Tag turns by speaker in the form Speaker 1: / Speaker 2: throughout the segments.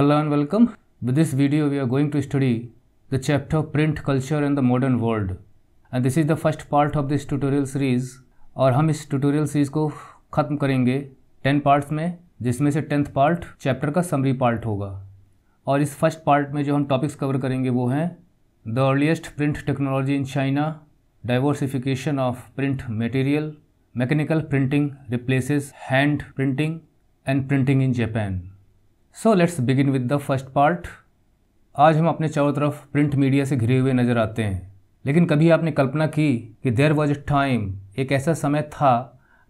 Speaker 1: Hello and welcome. With this video, we are going to study the chapter Print Culture and the Modern World. And this is the first part of this tutorial series. और हम इस tutorial series को ख़त्म करेंगे ten parts में जिसमें से tenth part chapter का समरी पार्ट होगा और इस फ़र्स्ट पार्ट में जो हम टॉपिक्स कवर करेंगे वो हैं the earliest print technology in China diversification of print material mechanical printing replaces hand printing and printing in Japan so let's begin with the first part आज हम अपने चारों तरफ़ प्रिंट मीडिया से घिरे हुए नज़र आते हैं। लेकिन कभी आपने कल्पना की कि देर वॉज़ अ टाइम एक ऐसा समय था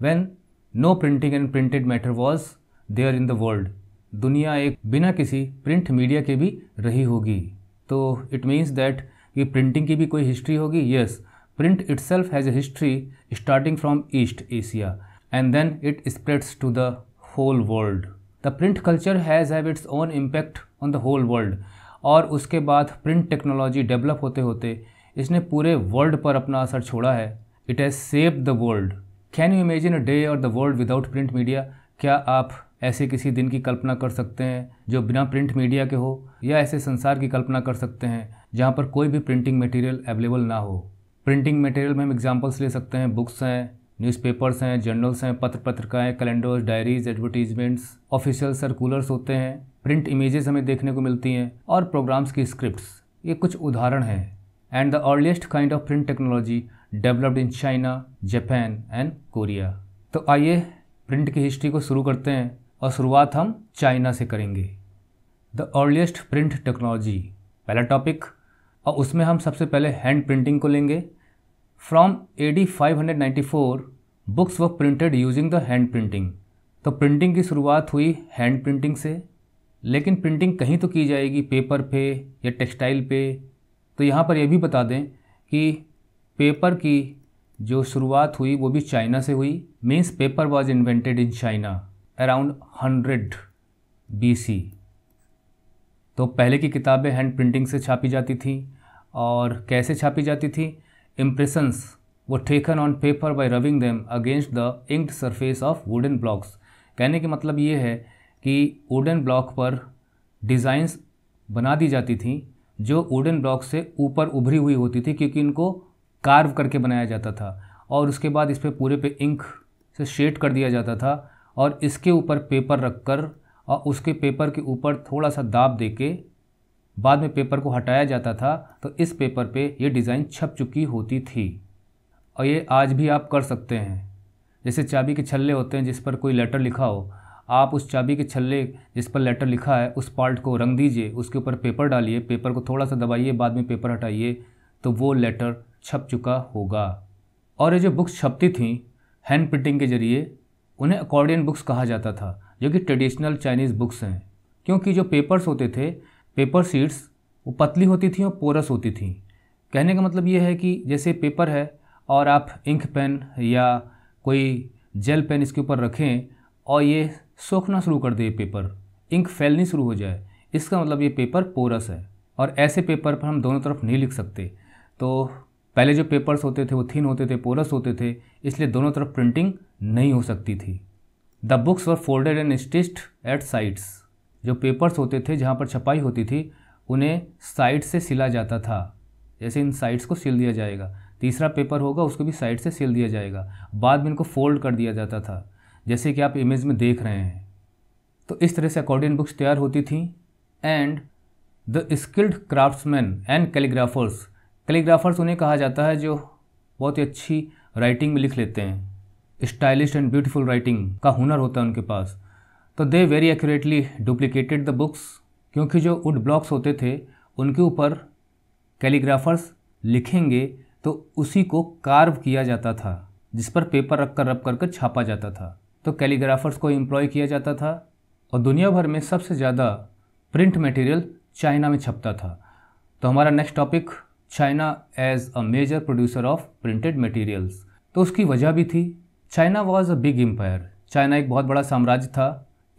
Speaker 1: when no printing and printed matter was there in the world दुनिया एक बिना किसी प्रिंट मीडिया के भी रही होगी। तो इट मीन्स दैट कि प्रिंटिंग की भी कोई हिस्ट्री होगी? Yes print itself has a history starting from East Asia and then it spreads to the whole world the print culture has have its own impact on the whole world और उसके बाद print technology develop होते होते इसने पूरे world पर अपना असर छोड़ा है। It has save the world can you imagine a day or the world without print media क्या आप ऐसे किसी दिन की कल्पना कर सकते हैं जो बिना प्रिंट मीडिया के हो? या ऐसे संसार की कल्पना कर सकते हैं जहाँ पर कोई भी प्रिंटिंग मटेरियल अवेलेबल ना हो? प्रिंटिंग मटेरियल में हम एग्जांपल्स ले सकते हैं बुक्स हैं न्यूज़पेपर्स हैं जर्नल्स हैं पत्र पत्रिकाएँ calendars diaries advertisements official circulars होते हैं। प्रिंट इमेजेस हमें देखने को मिलती हैं और प्रोग्राम्स की स्क्रिप्ट्स ये कुछ उदाहरण हैं। And the earliest kind of print technology developed in China Japan and Korea तो आइए प्रिंट की हिस्ट्री को शुरू करते हैं और शुरुआत हम चाइना से करेंगे। द अर्लीस्ट प्रिंट टेक्नोलॉजी पहला टॉपिक और उसमें हम सबसे पहले हैंड प्रिंटिंग को लेंगे। From A D five hundred ninety four books were printed using the hand printing तो प्रिंटिंग की शुरुआत हुई हैंड प्रिंटिंग से। लेकिन प्रिंटिंग कहीं तो की जाएगी पेपर पे या टेक्सटाइल पे। तो यहाँ पर यह भी बता दें कि पेपर की जो शुरुआत हुई, वो भी चाइना से हुई। Means paper was invented in China around hundred B C तो पहले की किताबें हैंड प्रिंटिंग से छापी जाती थी और कैसे छापी जाती थी? Impressions were taken on paper by rubbing them against the inked surface of wooden blocks. कहने के मतलब ये है कि वुडन ब्लॉक पर डिज़ाइंस बना दी जाती थी, जो वुडन ब्लॉक से ऊपर उभरी हुई होती थी, क्योंकि इनको कार्व करके बनाया जाता था। और उसके बाद इस पर पूरे पे इंक से शेड कर दिया जाता था और इसके ऊपर पेपर रख कर और उसके पेपर के ऊपर थोड़ा सा दाब दे के बाद में पेपर को हटाया जाता था तो इस पेपर पे ये डिज़ाइन छप चुकी होती थी। और ये आज भी आप कर सकते हैं। जैसे चाबी के छल्ले होते हैं जिस पर कोई लेटर लिखा हो, आप उस चाबी के छल्ले जिस पर लेटर लिखा है, उस पार्ट को रंग दीजिए, उसके ऊपर पेपर डालिए, पेपर को थोड़ा सा दबाइए, बाद में पेपर हटाइए तो वो लेटर छप चुका होगा। और ये जो बुक्स छपती थी, हैंड प्रिंटिंग के ज़रिए, उन्हें अकॉर्डियन बुक्स कहा जाता था, जो कि ट्रेडिशनल चाइनीज़ बुक्स हैं। क्योंकि जो पेपर्स होते थे पेपर शीट्स वो पतली होती थी और पोरस होती थी। कहने का मतलब ये है कि जैसे पेपर है और आप इंक पेन या कोई जेल पेन इसके ऊपर रखें और ये सोखना शुरू कर दे पेपर, इंक फैलनी शुरू हो जाए, इसका मतलब ये पेपर पोरस है। और ऐसे पेपर पर हम दोनों तरफ़ नहीं लिख सकते। तो पहले जो पेपर्स होते थे वो थिन होते थे, पोरस होते थे, इसलिए दोनों तरफ़ प्रिंटिंग नहीं हो सकती थी। The books were folded and stitched at sides जो पेपर्स होते थे, जहाँ पर छपाई होती थी, उन्हें साइड से सिला जाता था। जैसे इन साइड्स को सिल दिया जाएगा। तीसरा पेपर होगा, उसको भी साइड से सिल दिया जाएगा। बाद में इनको फोल्ड कर दिया जाता था, जैसे कि आप इमेज में देख रहे हैं। तो इस तरह से अकॉर्डियन बुक्स तैयार होती थी and the skilled craftsman and calligraphers calligraphers उन्हें कहा जाता है जो बहुत ही अच्छी राइटिंग में लिख लेते हैं। स्टाइलिश एंड ब्यूटीफुल राइटिंग का हुनर होता है उनके पास। तो they very accurately duplicated the books क्योंकि जो वुड ब्लॉक्स होते थे, उनके ऊपर कैलीग्राफर्स लिखेंगे तो उसी को कार्व किया जाता था, जिस पर पेपर रख कर रब कर कर छापा जाता था। तो कैलीग्राफर्स को एम्प्लॉय किया जाता था, और दुनिया भर में सबसे ज़्यादा प्रिंट मटेरियल चाइना में छपता था। तो हमारा next topic China as a major producer of printed materials तो उसकी वजह भी थी China was a big empire China एक बहुत बड़ा साम्राज्य था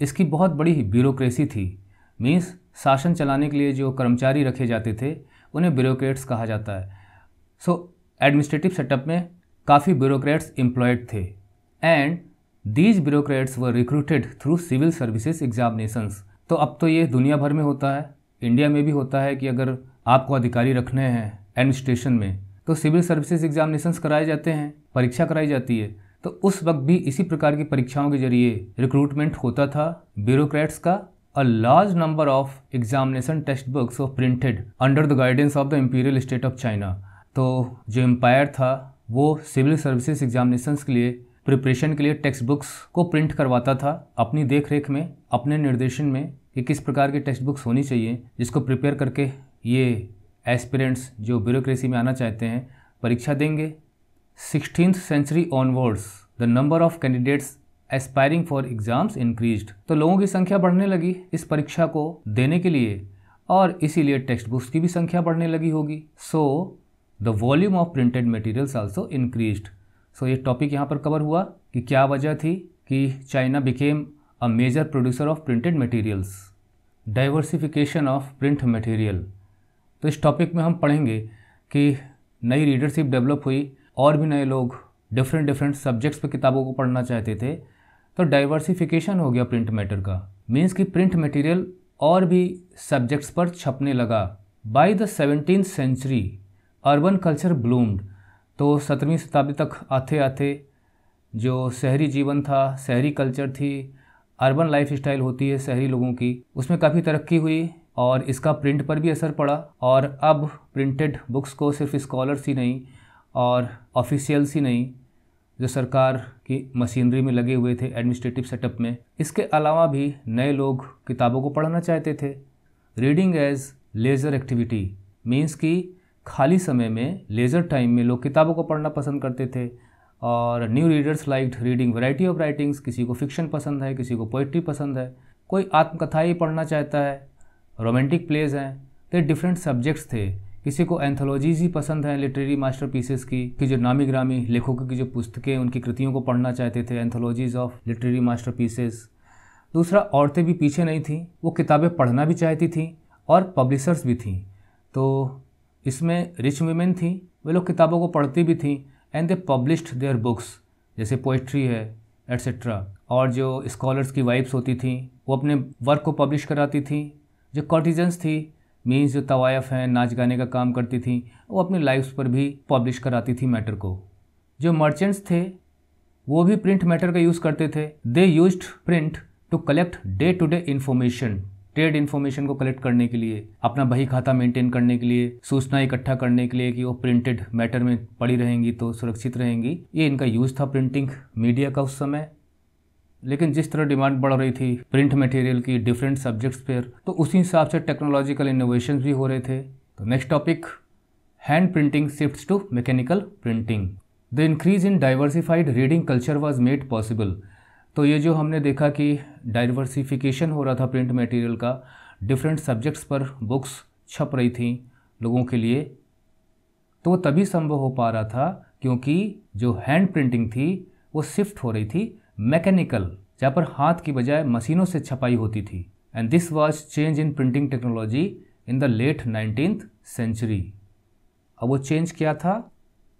Speaker 1: इसकी बहुत बड़ी ब्यूरोक्रेसी थी। मीन्स, शासन चलाने के लिए जो कर्मचारी रखे जाते थे, उन्हें ब्यूरोक्रेट्स कहा जाता है। सो, एडमिनिस्ट्रेटिव सेटअप में काफ़ी ब्यूरोक्रेट्स एम्प्लॉयड थे। And, these bureaucrats were recruited through civil services examinations. तो अब तो ये दुनिया भर में होता है। इंडिया में भी होता है कि अगर आपको अधिकारी रखने हैं एडमिनिस्ट्रेशन में तो सिविल सर्विसेज़ एग्जामिनेशंस कराए जाते हैं, परीक्षा कराई जाती है। तो उस वक्त भी इसी प्रकार की परीक्षाओं के ज़रिए रिक्रूटमेंट होता था। ब्यूरोक्रेट्स का a large number of examination text books of printed under the guidance of the imperial state of China तो जो एम्पायर था, वो सिविल सर्विसेज़ एग्जामिनेशंस के लिए प्रिपरेशन के लिए टेक्स्ट बुक्स को प्रिंट करवाता था। अपनी देख रेख में, अपने निर्देशन में कि किस प्रकार की टेक्स्ट बुक्स होनी चाहिए, जिसको प्रिपेयर करके ये एस्पिरेंट्स जो ब्यूरोक्रेसी में आना चाहते हैं, परीक्षा देंगे। Sixteen century onwards, the number of candidates aspiring for exams increase तो लोगों की संख्या बढ़ने लगी इस परीक्षा को देने के लिए, और इसीलिए टेक्स्ट बुक्स की भी संख्या बढ़ने लगी होगी। So the volume of printed materials also increase so ये टॉपिक यहाँ पर कवर हुआ कि क्या वजह थी कि China became a major producer of printed materials diversification of print material तो इस टॉपिक में हम पढ़ेंगे कि नई रीडरशिप डेवलप हुई और भी नए लोग डिफरेंट डिफरेंट सब्जेक्ट्स पे किताबों को पढ़ना चाहते थे तो डाइवर्सिफिकेशन हो गया प्रिंट मैटर का। मीन्स कि प्रिंट मटेरियल और भी सब्जेक्ट्स पर छपने लगा। By the seventeen century urban culture bloomed तो सत्रहवीं शताब्दी तक आते आते जो शहरी जीवन था, शहरी कल्चर थी अर्बन लाइफ स्टाइल होती है शहरी लोगों की, उसमें काफ़ी तरक्की हुई और इसका प्रिंट पर भी असर पड़ा। और अब प्रिंटेड बुक्स को सिर्फ़ स्कॉलर्स ही नहीं और ऑफिशियल्स ही नहीं, जो सरकार की मशीनरी में लगे हुए थे एडमिनिस्ट्रेटिव सेटअप में, इसके अलावा भी नए लोग किताबों को पढ़ना चाहते थे। Reading as leisure activity means कि खाली समय में लेज़र टाइम में लोग किताबों को पढ़ना पसंद करते थे और new readers like reading variety of writings किसी को फिक्शन पसंद है, किसी को पोइट्री पसंद है। कोई आत्मकथा ही पढ़ना चाहता है रोमांटिक प्लेज हैं तो डिफरेंट सब्जेक्ट्स थे। किसी को एंथोलॉजीज ही पसंद है लिटरेरी मास्टर पीसेस की। कि जो नामी ग्रामी लेखकों की जो पुस्तकें, उनकी कृतियों को पढ़ना चाहते थे anthologies of literary masterpieces दूसरा, औरतें भी पीछे नहीं थीं, वो किताबें पढ़ना भी चाहती थीं और पब्लिशर्स भी थीं। तो इसमें रिच वीमेन थी, वे लोग किताबों को पढ़ती भी थीं and they published their books जैसे पोइट्री है एट्सेट्रा और जो स्कॉलर्स की वाइफ्स होती थी, वो अपने वर्क को पब्लिश कराती थी। जो कॉर्टिजन्स थी मीन्स जो तवायफ हैं, नाच गाने का काम करती थी, वो अपनी लाइफ्स पर भी पब्लिश कराती थी मैटर को। जो मर्चेंट्स थे, वो भी प्रिंट मैटर का यूज़ करते थे। They use print to collect day to day information trade information को कलेक्ट करने के लिए, अपना बही खाता मेंटेन करने के लिए, सूचना इकट्ठा करने के लिए कि वो प्रिंटेड मैटर में पड़ी रहेंगी तो सुरक्षित रहेंगी। ये इनका यूज़ था प्रिंटिंग मीडिया का उस समय। लेकिन जिस तरह डिमांड बढ़ रही थी प्रिंट मटेरियल की डिफरेंट सब्जेक्ट्स पर तो उसी हिसाब से टेक्नोलॉजिकल इनोवेशन भी हो रहे थे। तो next topic hand printing shift to mechanical printing the increase in diversified reading culture was made possible तो ये जो हमने देखा कि डाइवर्सिफिकेशन हो रहा था प्रिंट मटेरियल का डिफरेंट सब्जेक्ट्स पर बुक्स छप रही थी लोगों के लिए तो वो तभी संभव हो पा रहा था क्योंकि जो हैंड प्रिंटिंग थी, वो शिफ्ट हो रही थी मैकेनिकल जहाँ पर हाथ की बजाय मशीनों से छपाई होती थी। And this was change in printing technology in the late nineteen century अब वो चेंज क्या था?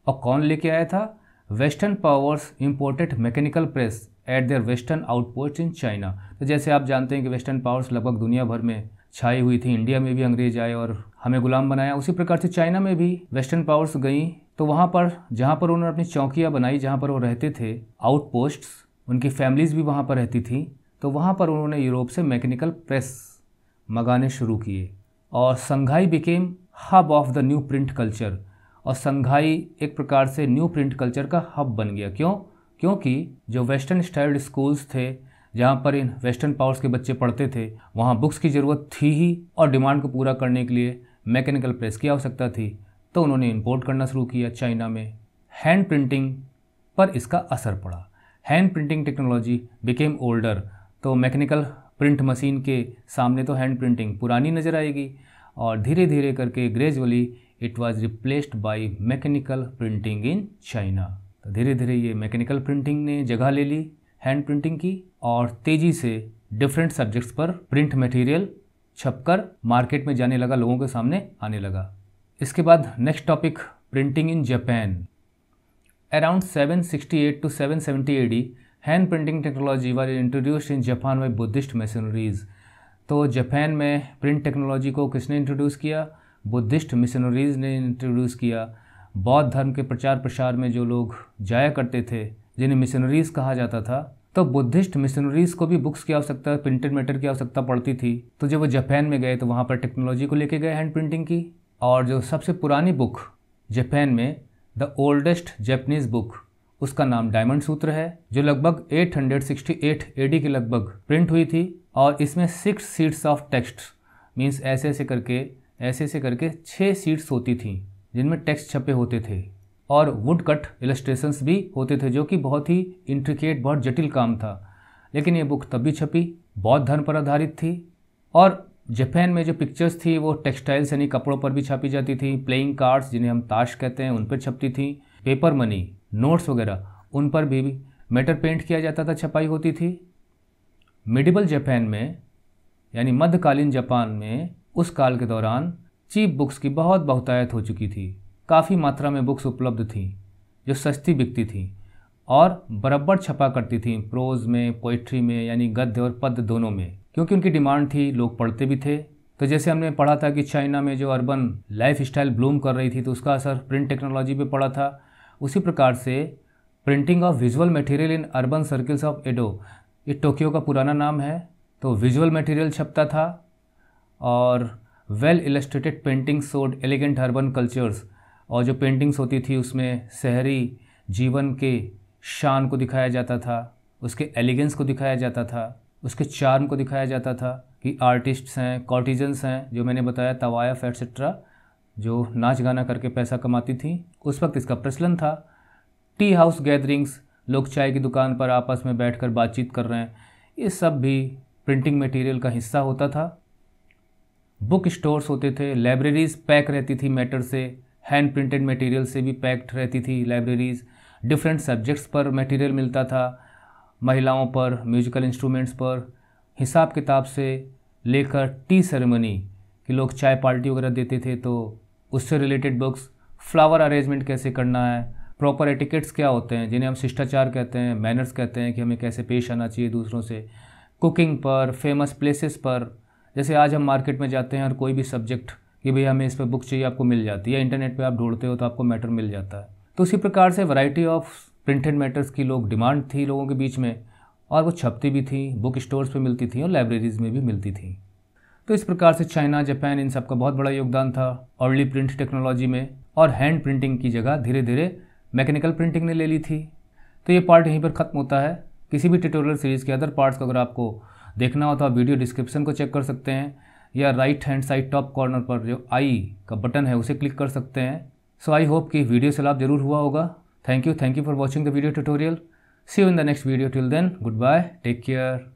Speaker 1: और कौन लेके आया था? Western powers imported mechanical press at their western outpost in China तो जैसे आप जानते हैं कि वेस्टर्न पावर्स लगभग दुनिया भर में छाई हुई थी। इंडिया में भी अंग्रेज़ आए और हमें गुलाम बनाया। उसी प्रकार से चाइना में भी वेस्टर्न पावर्स गई। तो वहाँ पर, जहाँ पर उन्होंने अपनी चौकियाँ बनाई, जहाँ पर वो रहते थे आउटपोस्ट्स उनकी फैमिलीज़ भी वहाँ पर रहती थी तो वहाँ पर उन्होंने यूरोप से मैकेनिकल प्रेस मंगाने शुरू किए और Shanghai became hub of the new print culture और संघाई एक प्रकार से न्यू प्रिंट कल्चर का हब बन गया। क्यों? क्योंकि जो वेस्टर्न स्टाइल्ड स्कूल्स थे, जहाँ पर इन वेस्टर्न पावर्स के बच्चे पढ़ते थे, वहाँ बुक्स की ज़रूरत थी ही और डिमांड को पूरा करने के लिए मैकेनिकल प्रेस की आवश्यकता थी तो उन्होंने इंपोर्ट करना शुरू किया चाइना में। हैंड प्रिंटिंग पर इसका असर पड़ा। Hand printing technology became older तो मैकेनिकल प्रिंट मशीन के सामने तो हैंड प्रिंटिंग पुरानी नज़र आएगी और धीरे धीरे करके gradually it was replaced by mechanical printing in China तो धीरे धीरे ये मैकेनिकल प्रिंटिंग ने जगह ले ली हैंड प्रिंटिंग की और तेज़ी से डिफरेंट सब्जेक्ट्स पर प्रिंट मटेरियल छपकर मार्केट में जाने लगा, लोगों के सामने आने लगा। इसके बाद next topic printing in Japan Around 768 to 770 AD, hand printing technology was introduced in Japan by Buddhist missionaries तो जापान में प्रिंट टेक्नोलॉजी को किसने इंट्रोड्यूस किया? बुद्धिस्ट मिशनरीज ने इंट्रोड्यूस किया। बौद्ध धर्म के प्रचार प्रसार में जो लोग जाया करते थे जिन्हें मिशनरीज कहा जाता था तो बुद्धिस्ट मिशनरीज को भी बुक्स की आवश्यकता प्रिंटेड मैटर की आवश्यकता पड़ती थी। तो जब वो जापान में गए तो वहाँ पर टेक्नोलॉजी को लेके गए हैंड प्रिंटिंग की। और जो सबसे पुरानी बुक जापान में द ओल्डेस्ट जैपनीज बुक। उसका नाम डायमंड सूत्र है, जो लगभग 868 एडी के लगभग प्रिंट हुई थी, और इसमें six sheets of text means ऐसे ऐसे करके, ऐसे ऐसे करके छः सीट्स होती थी, जिनमें टेक्स्ट छपे होते थे। और वुड कट इलस्ट्रेशंस भी होते थे, जो कि बहुत ही इंट्रिकेट बहुत जटिल काम था। लेकिन ये बुक तब भी छपी बौद्ध धर्म पर आधारित थी, और जापान में जो पिक्चर्स थी, वो टेक्सटाइल्स यानी कपड़ों पर भी छापी जाती थी। प्लेइंग कार्ड्स जिन्हें हम ताश कहते हैं, उन पर छपती थी। पेपर मनी नोट्स वगैरह, उन पर भी मेटर पेंट किया जाता था, छपाई होती थी। मिडिबल जापान में, यानी मध्यकालीन जापान में, उस काल के दौरान चीप बुक्स की बहुत बहुतायत हो चुकी थी। काफ़ी मात्रा में बुक्स उपलब्ध थी, जो सस्ती बिकती थी और बराबर छपा करती थी प्रोज में पोइट्री में, यानी गद्य और पद दोनों में। क्योंकि उनकी डिमांड थी, लोग पढ़ते भी थे। तो जैसे हमने पढ़ा था कि चाइना में जो अर्बन लाइफ स्टाइल ब्लूम कर रही थी तो उसका असर प्रिंट टेक्नोलॉजी पे पड़ा था। उसी प्रकार से printing of visual material in urban circles of Edo, ये टोक्यो का पुराना नाम है। तो विजुअल मटेरियल छपता था और well illustrated painting showed elegant urban cultures. और जो पेंटिंग्स होती थी, उसमें शहरी जीवन के शान को दिखाया जाता था, उसके एलिगेंस को दिखाया जाता था। उसके चार्म को दिखाया जाता था कि आर्टिस्ट्स हैं कॉर्टिजन्स हैं, जो मैंने बताया, तवायफ एट्सेट्रा जो नाच गाना करके पैसा कमाती थी। उस वक्त इसका प्रचलन था। टी हाउस गैदरिंग्स, लोग चाय की दुकान पर आपस में बैठकर बातचीत कर रहे हैं। ये सब भी प्रिंटिंग मटेरियल का हिस्सा होता था। बुक स्टोर्स होते थे लाइब्रेरीज पैक रहती थी मैटर से हैंड प्रिंटेड मटेरियल से भी पैक्ड रहती थी लाइब्रेरीज डिफरेंट सब्जेक्ट्स पर मटेरियल मिलता था। महिलाओं पर म्यूजिकल इंस्ट्रूमेंट्स पर, हिसाब किताब से लेकर टी सेरेमनी कि लोग चाय पार्टी वगैरह देते थे तो उससे रिलेटेड बुक्स फ्लावर अरेंजमेंट कैसे करना है प्रॉपर एटिकेट्स क्या होते हैं, जिन्हें हम शिष्टाचार कहते हैं मैनर्स कहते हैं कि हमें कैसे पेश आना चाहिए दूसरों से कुकिंग पर फ़ेमस प्लेसेस पर, जैसे आज हम मार्केट में जाते हैं और कोई भी सब्जेक्ट कि भाई हमें इस पर बुक चाहिए, आपको मिल जाती है या इंटरनेट पर आप ढूंढते हो तो आपको मैटर मिल जाता है। तो उसी प्रकार से वैरायटी ऑफ़ प्रिंटेड मैटर्स की लोग डिमांड थी लोगों के बीच में, और वो छपती भी थी, बुक स्टोर्स पे मिलती थी और लाइब्रेरीज में भी मिलती थी। तो इस प्रकार से चाइना, जापान इन सब का बहुत बड़ा योगदान था। अर्ली प्रिंट टेक्नोलॉजी में और हैंड प्रिंटिंग की जगह धीरे धीरे मैकेनिकल प्रिंटिंग ने ले ली थी। तो ये पार्ट यहीं पर ख़त्म होता है। किसी भी ट्यूटोरियल सीरीज़ के अदर पार्ट्स को अगर आपको देखना हो तो आप वीडियो डिस्क्रिप्शन को चेक कर सकते हैं, या right hand side top corner पर जो आई का बटन है उसे क्लिक कर सकते हैं। सो आई होप कि वीडियो से लाभ ज़रूर हुआ होगा। Thank you. Thank you for watching the video tutorial. See you in the next video. Till then, goodbye. Take care.